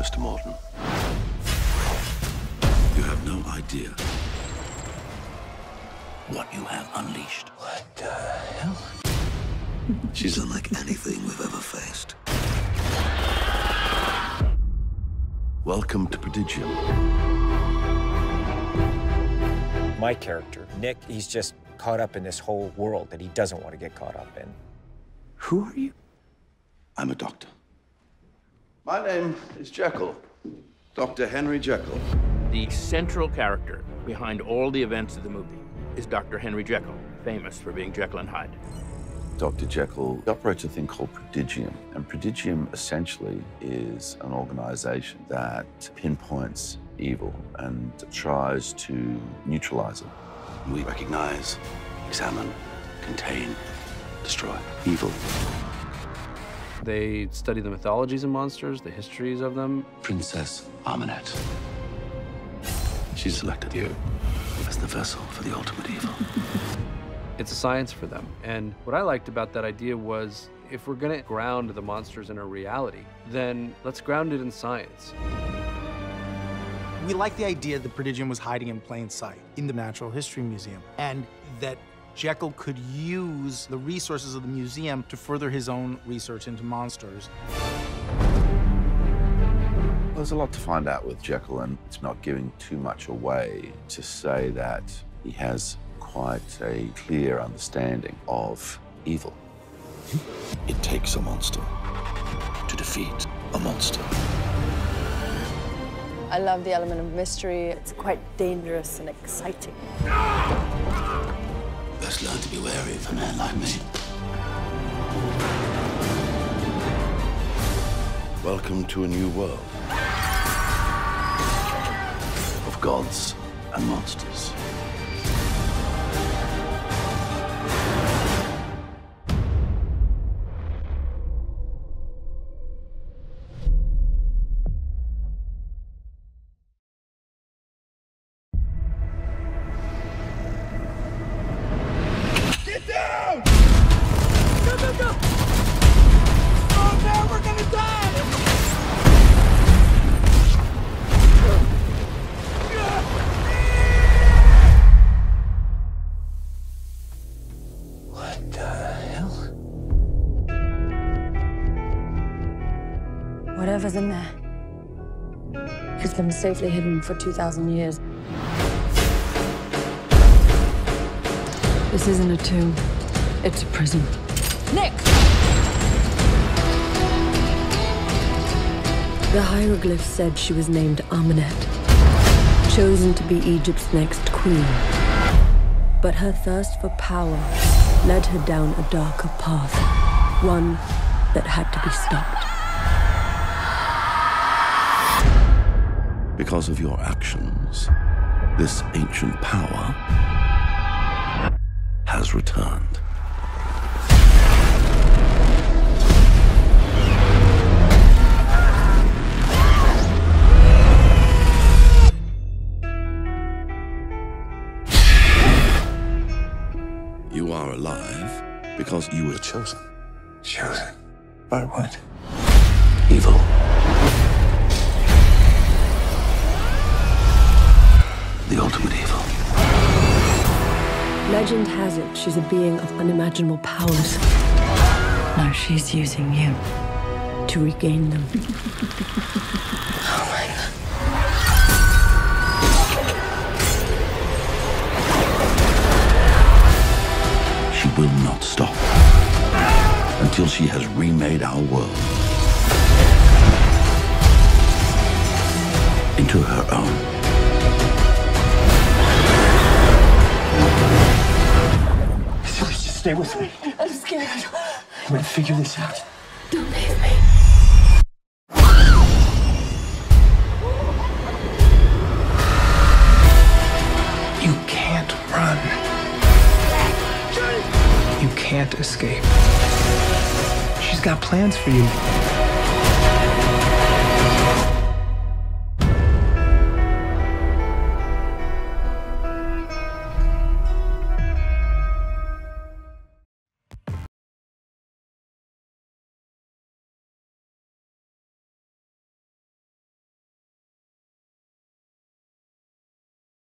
Mr. Morton. You have no idea what you have unleashed. What the hell? She's unlike anything we've ever faced. Welcome to Prodigium. My character, Nick, he's just caught up in this whole world that he doesn't want to get caught up in. Who are you? I'm a doctor. My name is Jekyll. Dr. Henry Jekyll. The central character behind all the events of the movie is Dr. Henry Jekyll, famous for being Jekyll and Hyde. Dr. Jekyll operates a thing called Prodigium. And Prodigium essentially is an organization that pinpoints evil and tries to neutralize it. We recognize, examine, contain, destroy evil. They study the mythologies of monsters, the histories of them. Princess Ahmanet. She selected you as the vessel for the ultimate evil. It's a science for them. And what I liked about that idea was if we're going to ground the monsters in a reality, then let's ground it in science. We like the idea that Prodigium was hiding in plain sight in the Natural History Museum, and that Jekyll could use the resources of the museum to further his own research into monsters. There's a lot to find out with Jekyll, and it's not giving too much away to say that he has quite a clear understanding of evil. It takes a monster to defeat a monster. I love the element of mystery. It's quite dangerous and exciting. Learn to be wary of a man like me. Welcome to a new world of gods and monsters. Whatever's in there has been safely hidden for 2,000 years. This isn't a tomb, it's a prison. Nick! The hieroglyph said she was named Ahmanet, chosen to be Egypt's next queen. But her thirst for power led her down a darker path, one that had to be stopped. Because of your actions, this ancient power has returned. You are alive because you were chosen. Chosen. By what? Evil. The ultimate evil. Legend has it she's a being of unimaginable powers. Now she's using you to regain them. oh my god. She will not stop until she has remade our world into her own. Stay with me. I'm scared. I'm gonna figure this out. Don't leave me. You can't run. You can't escape. She's got plans for you.